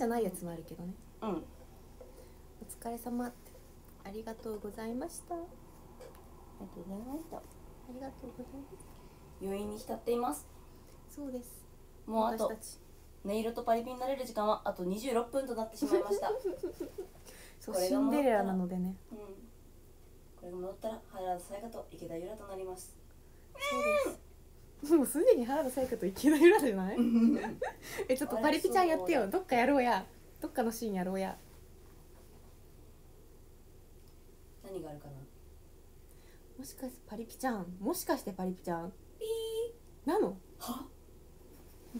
じゃないやつもあるけどね。うん。お疲れ様。ってありがとうございました。あありがとうございました。りがとうございます余韻に浸っています。そうです。もうあと音色とパリピになれる時間はあと26分となってしまいました。う んそうシンデレラなのでね。これが戻ったら原田沙也加と池田由良となります。そうですもうすでに原田紗也加と池田由良じゃない？えちょっとパリピちゃんやってよ。どっかやろうや。どっかのシーンやろうや。何があるかな？もしかしてパリピちゃん？もしかしてパリピちゃん？ピなの？ーは？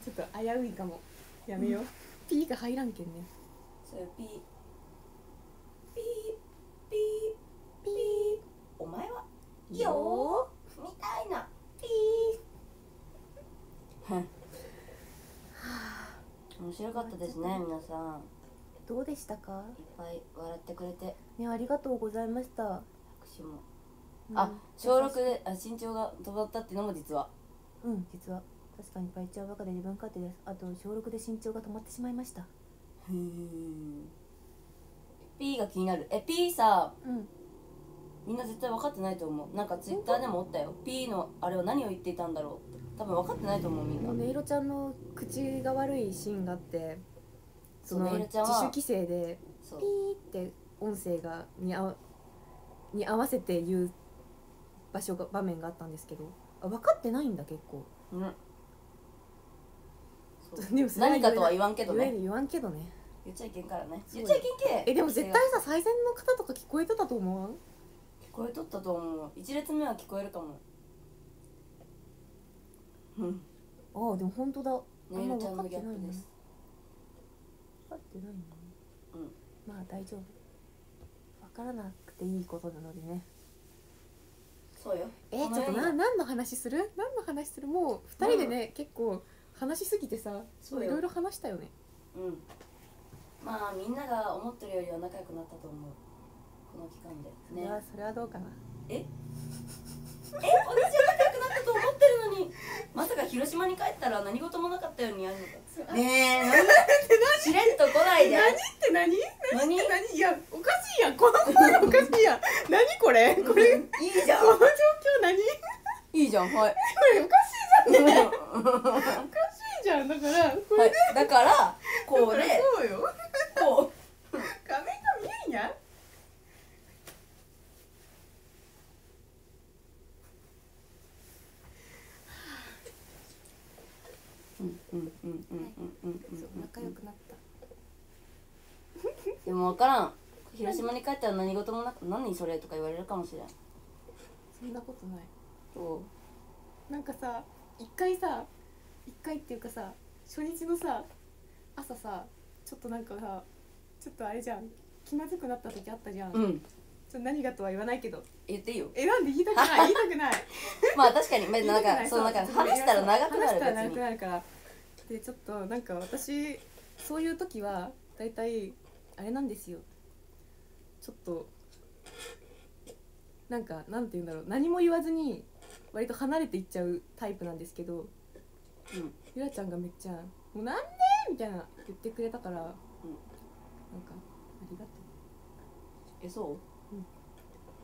ちょっと危ういかも。やめよう、ピーが入らんけんね。そうよピー。ピーピーピーお前はいいよーみたいなピーは面白かったですね皆さん。どうでしたか？いっぱい笑ってくれて。ねありがとうございました、拍手も。うん。あ小6であ身長が飛ばったっていうのも実は。うん実は。確かにパイちゃんバカで自分勝手です。あと小6で身長が止まってしまいました。へえ P が気になる。え P さうん。みんな絶対分かってないと思う。なんかツイッターでもおったよ。P のあれは何を言っていたんだろう多分分かってないと思うみんな。ねいろちゃんの口が悪いシーンがあってその自主規制でそう。ピーって音声がにあに合わせて言う場所が場面があったんですけどあ分かってないんだ結構。うん。そう。でもそれは何かとは言わんけどね。言わんけどね。言っちゃいけんからね。そう言っちゃいけんけえでも絶対さ最前の方とか聞こえてたと思う？聞こえとったと思う。一列目は聞こえるかもうん。ああでも本当だ。あんま分かってないね。分かってないねうん。まあ大丈夫。分からなくていいことなのでね。そうよ。えー、ちょっとな何の話する？何の話する？もう2人でね、結構話しすぎてさそうよ。いろいろ話したよね。うん。まあみんなが思ってるよりは仲良くなったと思う。この期間で。ね。それは、それはどうかな。え？え？私は仲ったと思ってるのにまさか広島に帰ったら何事もなかったようにやるのか。ねえ なんでしれっと来ないで。って何？何？何？いやおかしいやんこの声おかしいやん何？これこれこいいじゃんの状況何？こいいじゃんはいれおかしいじゃんねはおかしいじゃんだからこれ、いだからこうでそうよこ画面が見えんやううんうんうんうんそう仲良くなったでも分からん広島に帰ったら何事もなく何それとか言われるかもしれんそんなことないそなんかさ一回さ一回っていうかさ初日のさ朝さちょっとなんかさちょっとあれじゃん気まずくなった時あったじゃん、うんちょっと何がとは言わないけど言っていいよえなんで言いたくない言いたくないまあ確かにまあなんかそうなんか話したら長くなるしたら長くなるからでちょっとなんか私そういう時はだいたいあれなんですよ。ちょっとなんかなんて言うんだろう。何も言わずに割と離れていっちゃうタイプなんですけどうん。ゆらちゃんがめっちゃ「もうなんで?」みたいな言ってくれたから、なんかありがとえそう？うん。い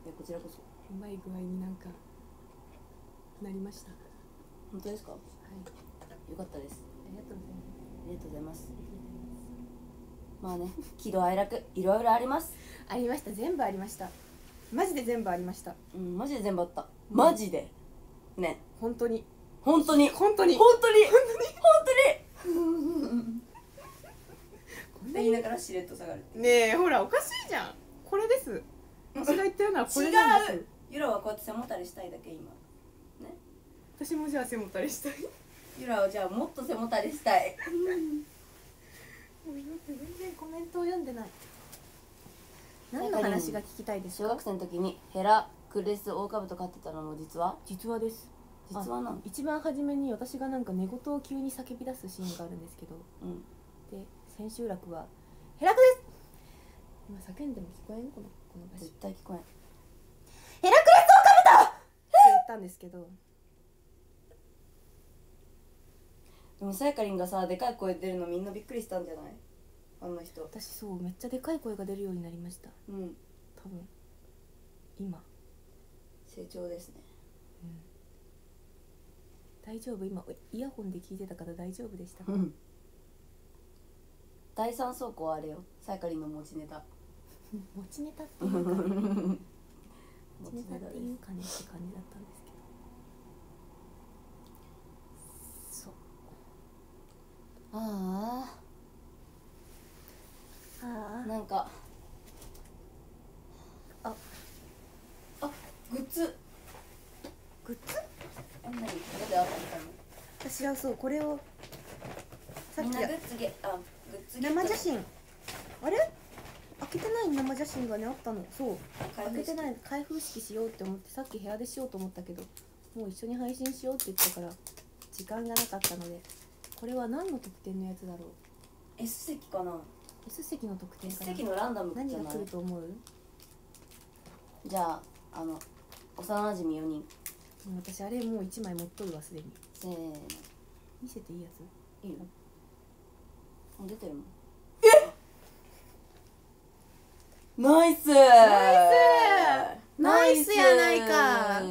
やこちらこそ。ううまい具合になんかなりました。はい本当ですか？よかったです。ありがとうございます。ありがとうございます。まあね喜怒哀楽いろいろあります。ありました。全部ありました。マジで全部ありました。うんマジで全部あった。マジで。ね。本当に。本当に。本当に。本当に。本当に。こんな言いながらしれっと下がるねえほらおかしいじゃん。これです。私が言ったようなこれなんです。違う。ゆらはこうやって背もたれしたいだけ今。私もじゃあ背もたれしたいゆらはじゃあもっと背もたれしたい。全然コメントを読ん。でない何の話が聞きたいですか小学生の時にヘラクレスオオカブト飼ってたのも実は実はです実はな一番初めに私がなん。か寝言を急に叫び出すシーンがあるん。ですけどうん。で千秋楽は「ヘラクです!」今叫ん。でも聞こえん。このこの絶対聞こえん。ヘラクレスオオカブトって言ったん。ですけどでもさやかりんがさでかい声出るのみんなびっくりしたんじゃない？あの人。私そうめっちゃでかい声が出るようになりました。うん。多分。今。成長ですね。大丈夫？今イヤホンで聞いてたから大丈夫でしたか、うん。第三倉庫はあれよ。さやかりんの持ちネタ。持ちネタっていうかね。持 持ちネタっていうかねって感じだったんですけどそうああああなんか。ああグッズ。グッズ？え何どこであったのか私はそうこれを。さっきあ生写真。あれ？開けてない生写真がねあったの。そう。開けてない。い開封式しようって思ってさっき部屋でしようと思ったけどもう一緒に配信しようって言ったから時間がなかったのでこれは何の特典のやつだろう？S 席かな？S 席の特典 S かな？席のランダムじゃ何がない来ると思う？じゃああの幼馴染4人。うん私あれもう1枚持っとるわすでに。せーの。見せていいやつ？いいよもう出てるもん。ナイス！ナイス！やないか。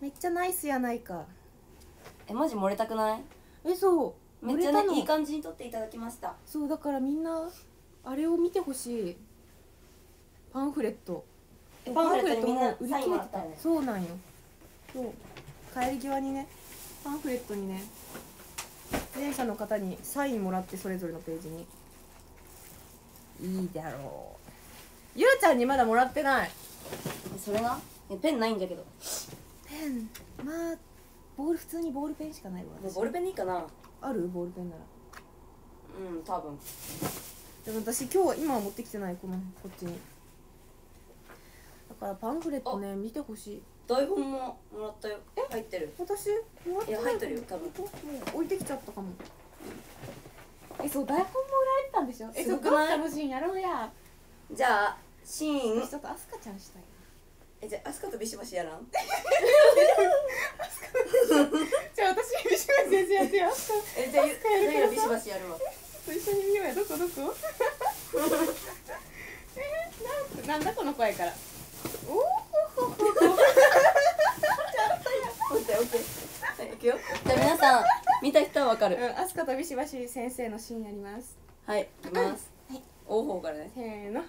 めっちゃナイスやないか。えマジ漏れたくない？えそう。めっちゃ売れたの？ねいい感じに撮っていただきました。そうだからみんなあれを見てほしい。パンフレット。えパンフレットにみんなパンフレットも売り切れてサインもらったよね。そうなんよ。そう。帰り際にねパンフレットにね出演者の方にサインもらってそれぞれのページに。いいだろう。ゆうちゃんにまだもらってない。えそれなえペンないんだけど。ペンまあボール普通にボールペンしかないわ。私ボールペンでいいかな。ある？ボールペンなら。うん多分。でも私今日は今は持ってきてないこのこっちに。だからパンフレットね見てほしい。台本ももらったよ。入ってる。私？もらってないいや入ってるよ多分。もう置いてきちゃったかも。えそう台本も売られてたんでしょ？えすごくな楽しいやろうや。じゃあシーン。ちょっとアスカちゃんしたいえじゃあアスカとビシバシやらん？じゃあ私ビシバシやってよえじゃあゆゆらビシバシやるわと一緒に見ようやどこどこ？えー、なんなんだこの声から。おおオッケーオッケー。はいいくよ。じゃあ皆さん見た人はわかる。うん、アスカとビシバシ先生のシーンやります。はいいきます。はい。王鵬からね。せーの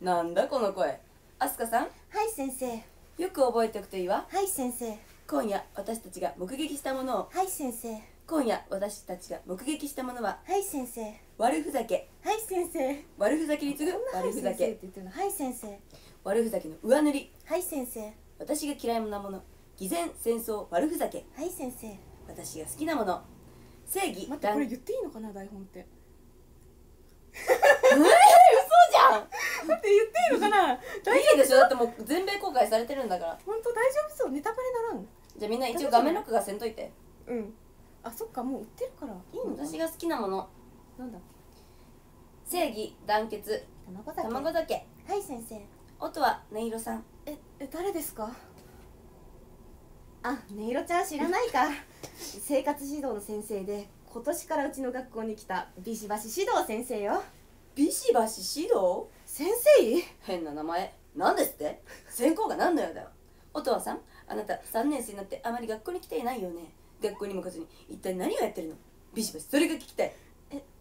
なんだこの声？アスカさん？はい先生。よく覚えておくといいわ。はい先生。今夜私たちが目撃したものを。はい先生。今夜私たちが目撃したものは？はい先生。悪ふざけ。はい先生。悪ふざけに次ぐ？悪ふざけ。って言ってるの？はい先生。悪ふざけの上塗り。はい先生。私が嫌いなもの。偽善戦争悪ふざけ。はい先生。私が好きなもの。正義待ってこれ言っていいのかな台本ってじゃん待って言っていいのかな？大いいでしょ？だってもう全米公開されてるんだから。本当大丈夫そう。ネタバレならん。じゃあみんな一応画面録画せんといて。うん。あそっかもう売ってるから。いいのかな？私が好きなもの。なんだ？正義団結。卵酒。卵酒。はい先生。音は音色さん。ええ誰ですか？あねいろちゃん知らないか。生活指導の先生で今年からうちの学校に来たビシバシ指導先生よビシバシ指導？先生？変な名前。なんですって？専攻が何のようだよ。音羽さんあなた3年生になってあまり学校に来ていないよね。学校にも来ずに一体何をやってるの？ビシバシそれが聞きたい。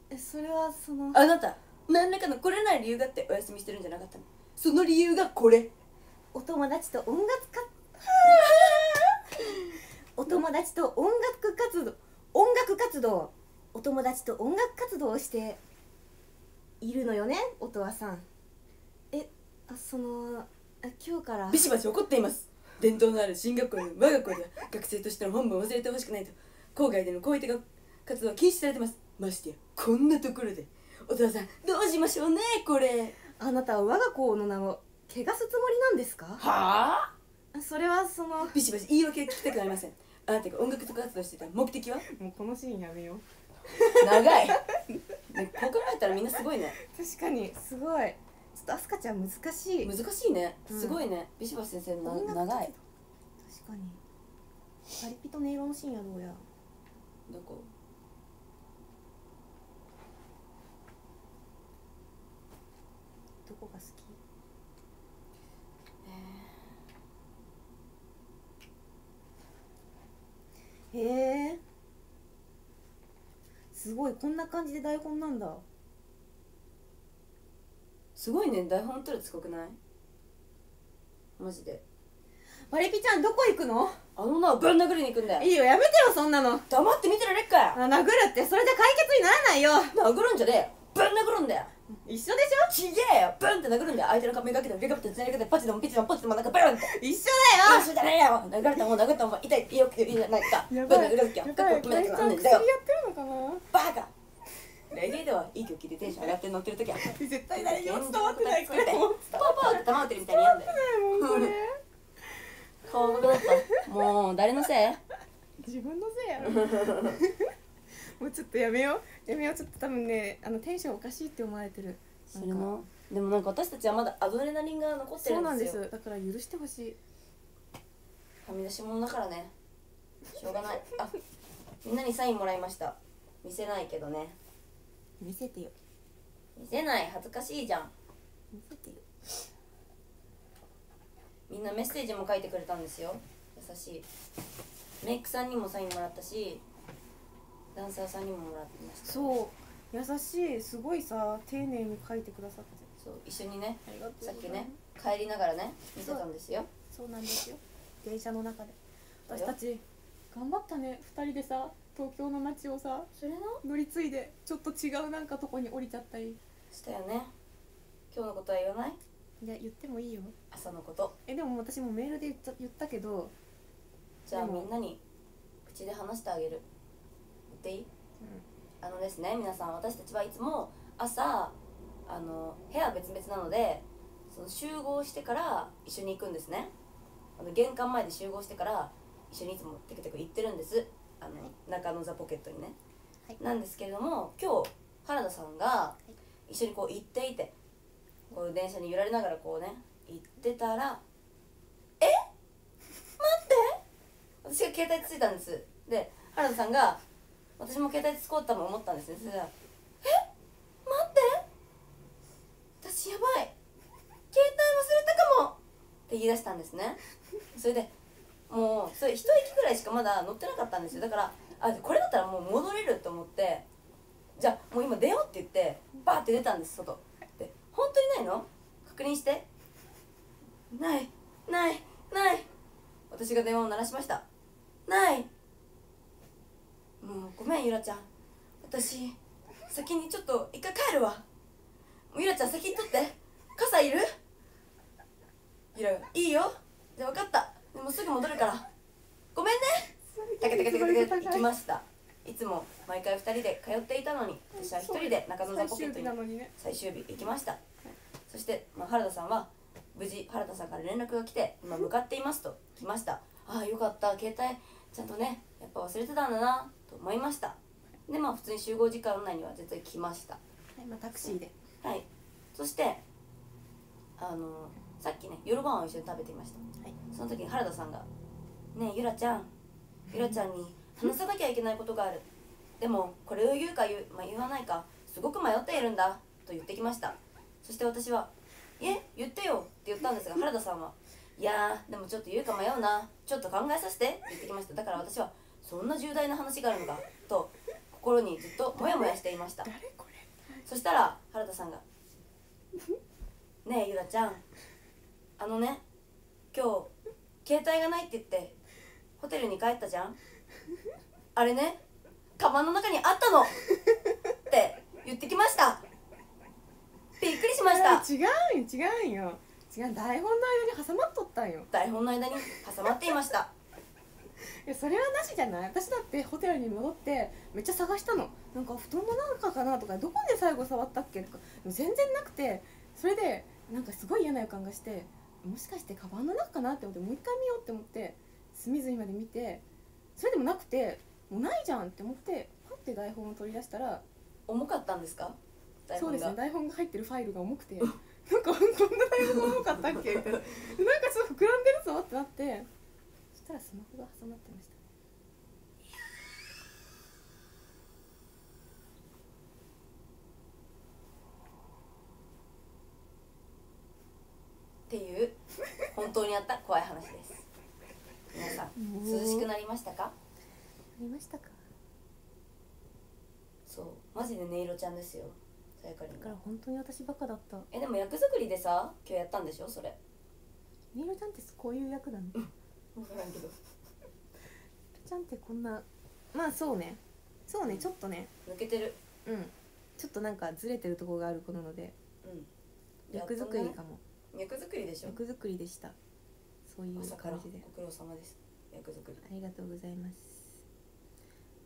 えそれはそのあなた何らかの来れない理由があってお休みしてるんじゃなかったの？その理由がこれ。お友達と音楽か お友達と音楽活動音楽活動お友達と音楽活動をしているのよね音羽さん。えあそのあ今日から。ビシバシ怒っています。伝統のある進学校の我が校では学生としての本分を忘れてほしくないと。校外でのこういった活動は禁止されてます。ましてやこんなところで。お父さんどうしましょうねこれ。あなたは我が校の名を汚すつもりなんですか？はあ？それはその。ビシバシ言い訳は聞きたくありません。あなたが音楽活動してた目的は？もうこのシーンやめよう。長い、ね、こう考えたらみんなすごいね。確かにすごい。ちょっとアスカちゃん難しい。難しいね。うん。すごいね、ビシバシ先生の音楽長い。確かに。パリピと音色のシーンやろうや。どすごいこんな感じで台本なんだ。すごいね台本取るすごくない？マジで。バレピちゃんどこ行くの？あのなぶん殴りに行くんだよ。いいよやめてよそんなの。黙って見てられっかよ。あ殴るってそれで解決にならないよ。殴るんじゃねえ。よぶん殴るんだよ一緒でしちげえよ。ブンって殴るんだよ。相手の髪がけてビカビカつなげてパチでもピチでもポチでもなんかブンって。ょ一緒あそうじゃねえよ。殴られたもん殴ったもん痛いってよく言うじゃないか。ブン殴る時は。やばい。結構決めなきゃなんねん薬だよやってるのかな？バカ。レゲエではいい曲聴いてテンション上がって乗ってる時は。絶対誰にも伝わってない。って玉ってるみたいにやんだよ。顔がだったもう。誰のせい自分のせいやろ もうちょっとやめよう。やめよう。ちょっと多分ねあのテンションおかしいって思われてる。それなでもなんか私たちはまだアドレナリンが残ってそうなんでるんです。よすだから許してほしい。はみ出し物だからね。しょうがない。あみんなにサインもらいました。見せないけどね。見せてよ。見せない。恥ずかしいじゃん。見せてよ。みんなメッセージも書いてくれたんですよ。優しい。メイクさんにもサインもらったしダンサーさんにももらってました。そう。優しいすごいさ丁寧に書いてくださって。そう一緒にねさっきね帰りながらね見てたんですよ。そうなんですよ。電車の中で。私たち頑張ったね。2人でさ東京の街をさそれの？乗り継いでちょっと違うなんかとこに降りちゃったり。したよね。今日のことは言わない？いや言ってもいいよ。朝のこと。えでも私もメールで言った言ったけど、じゃあみんなに口で話してあげる。言っていい？あのですね皆さん私たちはいつも朝あの部屋は別々なのでその集合してから一緒に行くんですね。あの玄関前で集合してから一緒にいつもテクテク行ってるんです。あの、中野ザポケットにね、はい。なんですけれども今日原田さんが一緒にこう行っていてこう電車に揺られながらこうね行ってたら「え？待って!」私が携帯ついたんです。で原田さんが私も携帯つこうとも思ったんですねそれが「え？待って。私やばい。携帯忘れたかも!」って言い出したんですね。それでもうそれ一駅ぐらいしかまだ乗ってなかったんですよ。だからあこれだったらもう戻れると思って。じゃあもう今出ようって言ってバーって出たんです外。で本当にないの？確認して。ないないない。私が電話を鳴らしました。ないもうごめんゆらちゃん。私先にちょっと一回帰るわ。もうゆらちゃん先に取って。傘いる？ゆらいいよ。じゃあ分かった。もうすぐ戻るから。ごめんね。タケタケタケタケ行きました。いつも毎回2人で通っていたのに私は1人で中野ザポケットに最終日なのにね最終日行きましたそして、まあ、原田さんは無事原田さんから連絡が来て今向かっていますと来ました。ああよかった。携帯ちゃんとねやっぱ忘れてたんだな。と思いました。でまあ普通に集合時間内には絶対来ました。はいまあ、タクシーで。はい。そしてあのさっきね夜ご飯を一緒に食べていました、はい。その時に原田さんが「ねえゆらちゃんゆらちゃんに話さなきゃいけないことがある。でもこれを言うか言う、まあ、言わないかすごく迷っているんだ」と言ってきました。そして私は「え言ってよ」って言ったんですが原田さんは「いやーでもちょっと言うか迷うなちょっと考えさせて」って言ってきました。だから私は「そんな重大な話があるのか」と心にずっとモヤモヤしていました。そしたら原田さんが「ねえゆらちゃんあのね今日携帯がないって言ってホテルに帰ったじゃん。あれねカバンの中にあったの!」って言ってきました。びっくりしました。違うんよ違うんよ。違う台本の間に挟まっとったんよ。台本の間に挟まっていましたいやそれはなしじゃない？私だってホテルに戻ってめっちゃ探したの。なんか布団の中かなとかどこで最後触ったっけとか。全然なくてそれでなんかすごい嫌な予感がしてもしかしてカバンの中かなって思ってもう一回見ようって思って隅々まで見てそれでもなくてもうないじゃんって思ってパッて台本を取り出したら重かったんですか？台そう本がですね。台本が入ってるファイルが重くて。なんかこんな台本が重かったっけみたいななんかちょっと膨らんでるぞってなってそしたらスマホが挟まってました。っていう本当にあった怖い話です。皆さん涼しくなりましたか？ありましたか？そう。マジで音色ちゃんですよ。さやかりんだからが本当に私バカだった。えでも役作りでさ今日やったんでしょ？それ。みろちゃんってこういう役なの？分からんけど。ちゃんってこんなまあそうね。そうねちょっとね。抜けてる。うん。ちょっとなんかずれてるところがある子なので。うん。役作りかも。役作りでしょ。役作りでした。そういう感じで。ご苦労様です。役作り。ありがとうございます。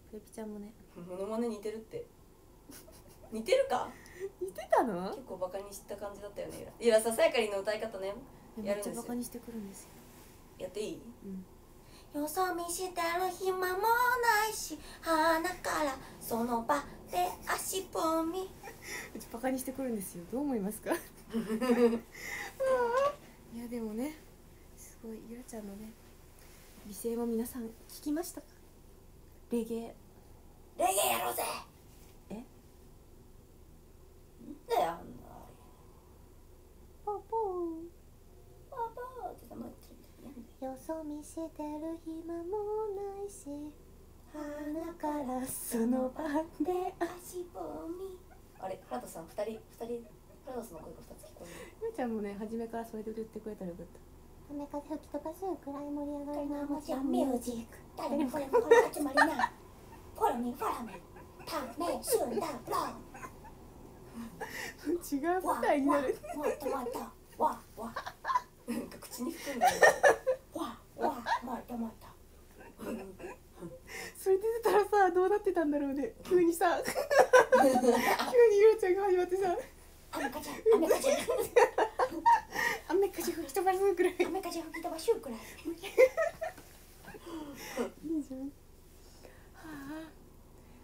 プレピちゃんもね。モノマネ似てるって。似てるか？似てたの？結構バカにした感じだったよね。いやささやかりんの歌い方ね。やるんですよ。バカにしてくるんですよ、やっていい？うん、よそ見してる暇もないし鼻からその場で足踏み。うちバカにしてくるんですよ。どう思いますか？いやでもねすごいゆらちゃんのね美声も皆さん聞きましたか？レゲエ。レゲエやろうぜ。え？なんだよあんなポーポパパーって黙ってるみたいなーよそ見してる暇もないし鼻からその場で足踏み。あれ原田さん二人二人原田さんの声が二つ聞こえゆらちゃんもね初めからそれで歌ってくれたらよかった。雨風吹き飛ばすくらい盛り上がりのるジャンミュージック。誰もこれもこれ集まりな。フォロミフォロミためしゅんだブロ違うわみたいになる。わもっともっとわわ。なんか口に含んだよわわもっともっと それで出たらさどうなってたんだろうね。急にさ。急にゆらちゃんが始まってさ。アメカジアメカジ雨風吹き飛ばすくらい。アメカジ吹き飛ばしゅうくらい。いいじゃんはあ。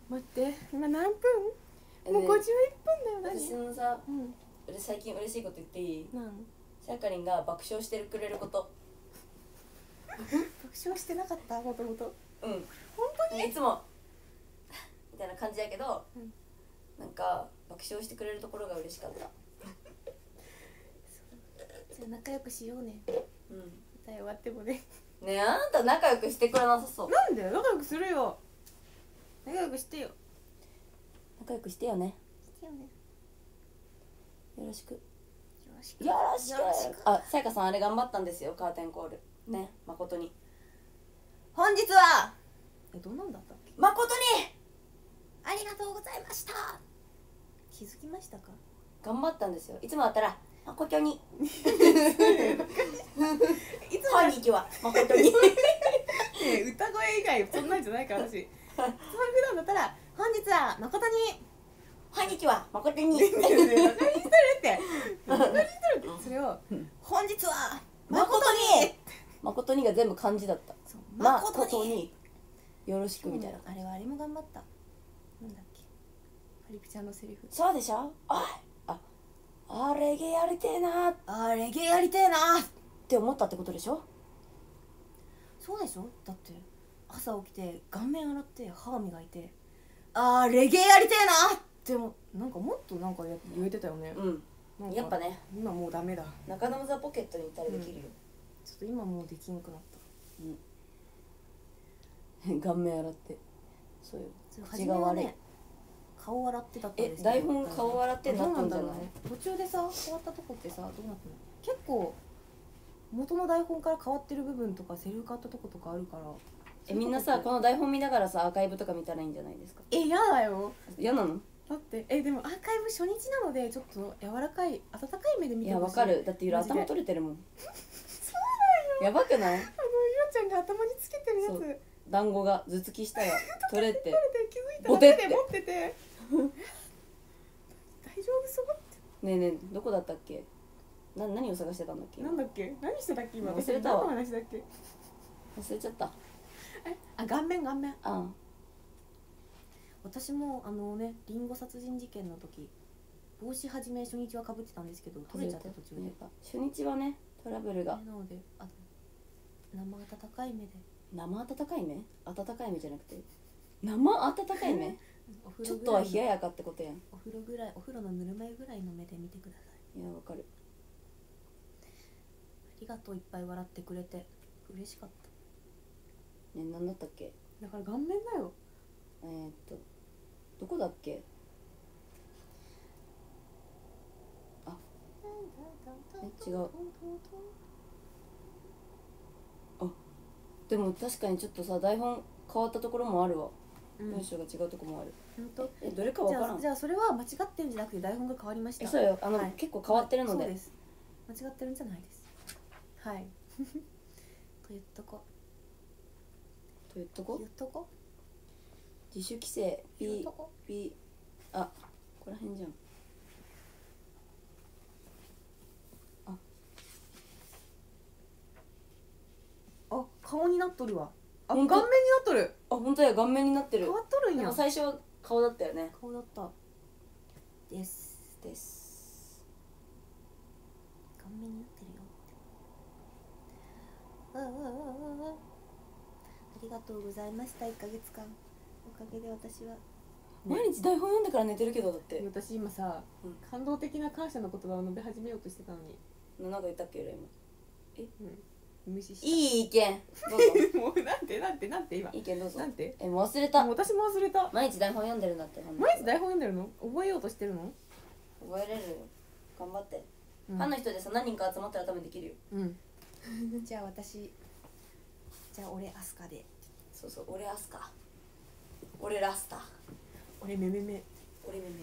待って今何分？もう51分だよ私何のさうん。俺最近嬉しいこと言っていい？なんさやかりんが爆笑してくれること爆笑してなかった？もともと。うん。本当に？いつも。みたいな感じやけど、うん。なんか爆笑してくれるところが嬉しかった。じゃあ仲良くしようね。うん。歌い終わってもね。ねえあんた仲良くしてくれなさそう。なんで？仲良くするよ。仲良くしてよ。仲良くしてよね。してよね。よろしく。よろしく。よろしく。よろしく。あさやかさんあれ頑張ったんですよ。カーテンコールね誠に。本日はえどんなんだったっけ？誠にありがとうございました。気づきましたか？頑張ったんですよ。いつもだったら誠に。いつこんにちは誠に。ね歌声以外そんなんじゃないから私。普段だったら「本日は誠に。こんにちは誠に。してるって。バカにしてるって。それを「本日は誠に!誠にが全部漢字だった」そう誠誠に。によろしくみたいな。あれはあれも頑張った。なんだっけ。パリピちゃんのセリフ。そうでしょ？おい。ああレゲエやりてえな。っあーレゲエやりてえな。て思ったってことでしょ？そうでしょ？だって朝起きて顔面洗って歯磨いてあーレゲエやりてえな。ってもなんかもっとなんかや言えてたよね、うん。なんかやっぱね。今もうダメだ。中野ザポケットに行ったらできるよ、ちょっと今もうできんくなった。顔面洗って。そうよ。口が悪い、顔洗ってだったんですえ台本顔洗ってどなったんじゃない？ね途中でさ変わったとこってさどうなったの？結構元の台本から変わってる部分とかセリフ変わったとことかあるから。えみんなさこの台本見ながらさアーカイブとか見たらいいんじゃないですか？え嫌だよ。嫌なの？だってえでもアーカイブ初日なのでちょっと柔らかい温かい目で見いやてほしい。わかる。だってゆら頭取れてるもん やばくない？あのゆらちゃんが頭につけてるやつ。団子が頭突きしたら 取れて。気づいたボテって。持ってて。大丈夫そうって。ねえねえどこだったっけ？な何を探してたんだっけ？なんだっけ？何してたっけ今？忘れたわ。忘れちゃった。えあ顔面顔面。あ私もあのねリンゴ殺人事件の時帽子始め初日はかぶってたんですけど取れちゃって途中で、初日はねトラブルが。なのであ生温かい目で。生温かい目？温かい目じゃなくて？生温かい目？ちょっとはい冷ややかってことやん。いお風呂ぐらいお風呂のぬるま湯ぐらいの目で見てください。やわかる。ありがとういっぱい笑ってくれて。嬉しかった。ね何だったっけ？だから顔面だよ。えー、っとどここだっけ？え違うでも確かにちょっとさ台本変わったところもあるわ、うん。文章が違うとこもある。本当？えどれかわじからん。じゃあそれは間違ってるんじゃなくて台本が変わりました。えそうよ。あの、はい。結構変わってるので,、そうです。間違ってるんじゃないです。はい。と言っとこ。と言っとこ？言っとこ。自主規制。言っ P とこ。P あここら辺じゃんあ顔になっとるわ。あ顔面になっとる。あ本当や顔面になってる。変わっとるんや。最初は顔だったよね。顔だった。ですです。顔面になってるよあああありがとうございました。1ヶ月間。おかげで私は。毎日台本読んでから寝てるけどだって。私今さ、うん。感動的な感謝の言葉を述べ始めようとしてたのに、なんか言ったっけ俺今。うん、無視したいい意見。どうぞ。もうなんてなんてなんて今。意見どうぞ。なんて？えもう忘れた。もう私も忘れた。毎日台本読んでるんだって毎日台本読んでるの？覚えようとしてるの？覚えれるよ。頑張って、うん。ファンの人でさ何人か集まったら多分できるよ。うん。じゃあ私じゃあ俺アスカで。そうそう俺アスカ。俺ラスタ。俺めめめ俺めめ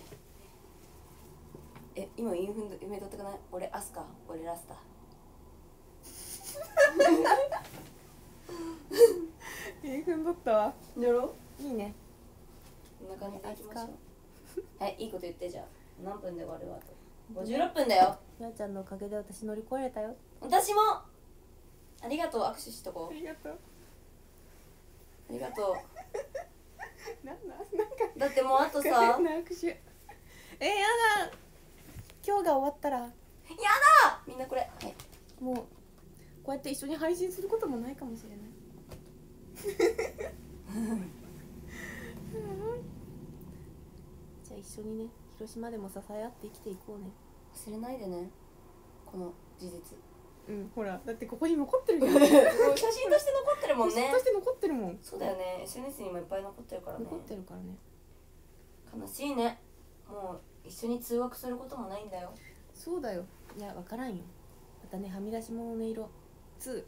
え今インフンド夢取ってかない？俺アスカ俺ラスタえー、ふんどったわ。やろいいね。こんな感じでいきましょう。はいいいこと言ってじゃあ。何分で終わるわと。56分だよ。みやちゃんのおかげで私乗り越えれたよ。私も。ありがとう。握手しとこう。りがとう。ありがと なんだなんか。うだってもうあとさ。な握手。えー、やだ。今日が終わったら。やだ。みんなこれ。はい。もうこうやって一緒に配信することもないかもしれない。じゃあ一緒にね広島でも支え合って生きていこうね。忘れないでね。この事実。うん。ほらだってここに残ってるじゃん。写真として残ってるもん写真ねとして残ってるもん。そうだよね。SNS にもいっぱい残ってるからね。残ってるからね。悲しいね。もう一緒に通学することもないんだよ。そうだよ。いや分からんよ。またねはみ出し物の音色2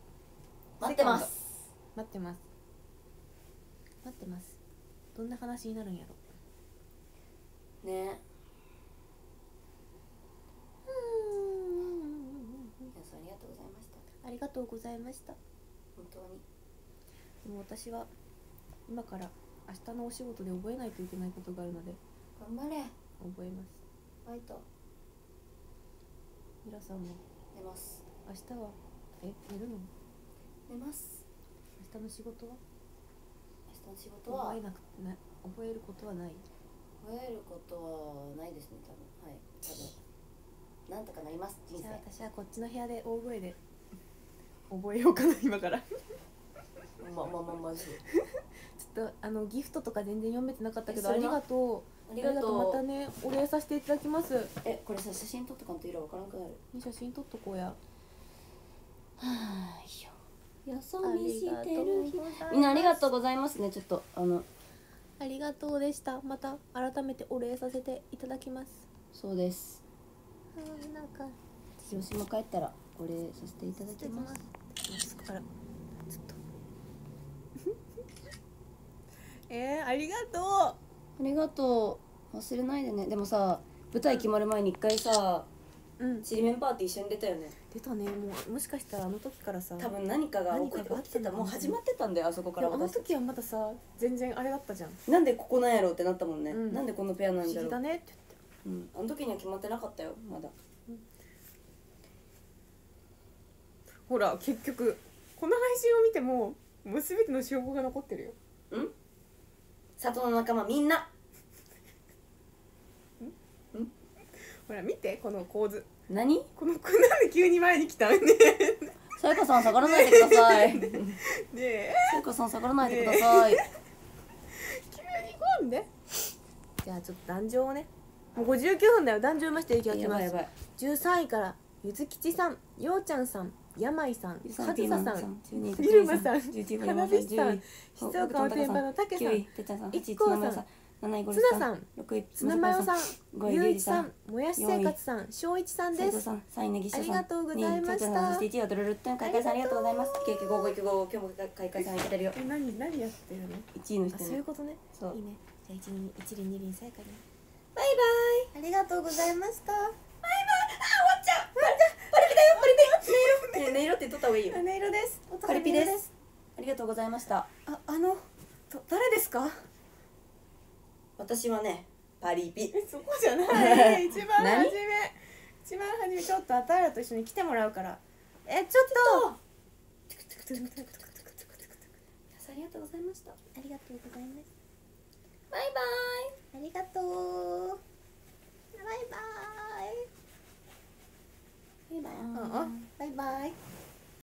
待ってます。待ってます。待ってます。どんな話になるんやろ。ね。皆さんありがとうございました。ありがとうございました。本当に。でも私は今から明日のお仕事で覚えないといけないことがあるので頑張れ。覚えます。ファイト。皆さんも寝ます。明日はえ寝るの？寝ます。明日の仕事は？明日の仕事は？覚えなくな覚えることはない？覚えることはないですね多分。はい。多分。なんとかなります人生。私はこっちの部屋で大声で覚えようかな今から。ちままままずょっとあのギフトとか全然読めてなかったけどありがとう。ありがとう。またねお礼させていただきます。えこれさ写真撮っとかんと色わからんくなる。写真撮っとこうやよよそあ見してるみんなありがとうございます。ねちょっとあのありがとうでした。また改めてお礼させていただきます。そうです。あーなんか。広島帰ったらお礼させていただきます。すからちょっと。えー、ありがとありがとう。忘れないでね。でもさ舞台決まる前に一回さううん。ちりめんパーティー一緒に出たよね。出たね。もうもしかしたらあの時からさ多分何かが起こ何かがあ起きてたもう始まってたんだよあそこからあの私たち。時はまださ全然あれだったじゃん。なんでここなんやろうってなったもんね、うん。なんでこのペアなんだろう。議だねって。うん、あの時には決まってなかったよまだ。ほら結局この配信を見てももう全ての証拠が残ってるよ。うん。里の仲間みんなほら見てこの構図。何？このこれなんで急に前に来たんね。さやかさん下がらないでください。ねえ。さやかさん下がらないでください。急に来んで。じゃあちょっと壇上をね。もう59分だよ。壇上ましていきます。やばいやばい。13位からゆずきちさんようちゃんさんやまいさんかずささん12イルマさん11花火師さん静岡おてんばのたけさん9位てっちゃんさん8位一光さんつまむらさん7位ゴル津フさん田さん6位さん5位ゆうさんもやし生活さんしょういちさんです。斉藤さん3位ネギシャさん。ありがとうございました。2位ちょうちょさんそして1位はドルルットン開会さんありがとう。ございます。今日も開会さんいけてるよ。え何何やってるの？1位の人あそういねうことね。そう。いいね。じゃあ一輪一輪二輪さやかに。バイバイ。ありがとうございました。バイバイ。あ終わっちゃう。終わっちゃうパリピだよ。パリピね音色って取った方がいいよ音色です音パリピですありがとうございましたああのと誰ですか私はねパリピ。えそこじゃない。一番何初め。一番初めちょっとあたらと一緒に来てもらうから。えちょっと。ありがとうございました。ありがとうございます。バイバイ。ありがとう。バイバイ。バイバイ。バイバイ